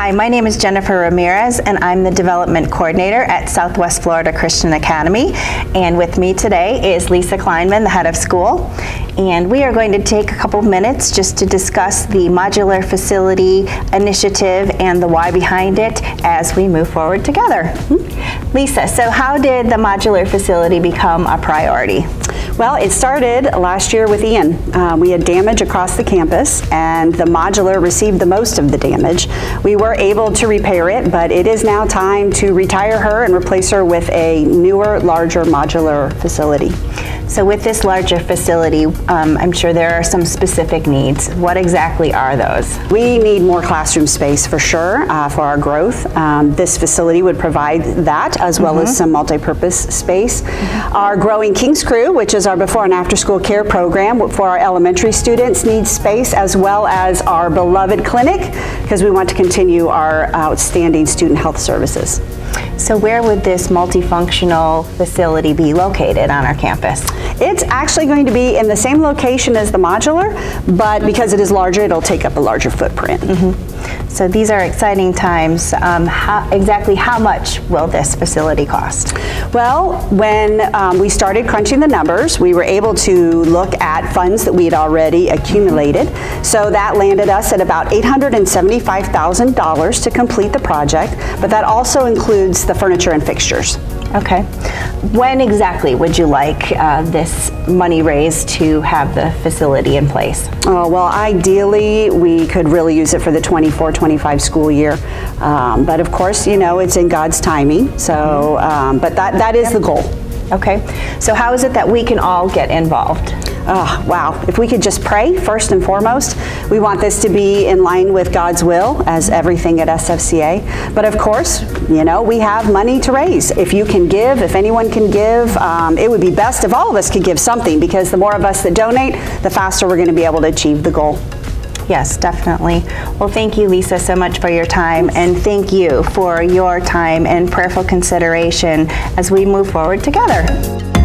Hi, my name is Jennifer Ramirez, and I'm the Development Coordinator at Southwest Florida Christian Academy. And with me today is Lisa Kleinman, the head of school. And we are going to take a couple minutes just to discuss the modular facility initiative and the why behind it as we move forward together. Hmm? Lisa, so how did the modular facility become a priority? Well, it started last year with Ian. Uh, we had damage across the campus, and the modular received the most of the damage. We were able to repair it, but it is now time to retire her and replace her with a newer, larger modular facility. So with this larger facility, um, I'm sure there are some specific needs. What exactly are those? We need more classroom space for sure uh, for our growth. Um, this facility would provide that as well mm -hmm. as mm-hmm. some multi-purpose space. Mm -hmm. Our growing King's Crew, which is our before and after school care program for our elementary students, needs space as well as our beloved clinic because we want to continue our outstanding student health services. So where would this multifunctional facility be located on our campus? It's actually going to be in the same location as the modular, but because it is larger, it'll take up a larger footprint. Mm -hmm. So these are exciting times. Um, how, exactly how much will this facility cost? Well, when um, we started crunching the numbers, we were able to look at funds that we had already accumulated. So that landed us at about $875,000 to complete the project, but that also includes the furniture and fixtures. Okay. When exactly would you like uh, this money raised to have the facility in place? Oh, well, ideally, we could really use it for the 24-25 school year. Um, but of course, you know, it's in God's timing. So, um, but that, that is the goal. Okay. So how is it that we can all get involved? Oh, wow. If we could just pray first and foremost, we want this to be in line with God's will as everything at SFCA. But of course, you know, we have money to raise. If you can give, if anyone can give, um, it would be best if all of us could give something because the more of us that donate, the faster we're going to be able to achieve the goal. Yes, definitely. Well, thank you, Lisa, so much for your time, and thank you for your time and prayerful consideration as we move forward together.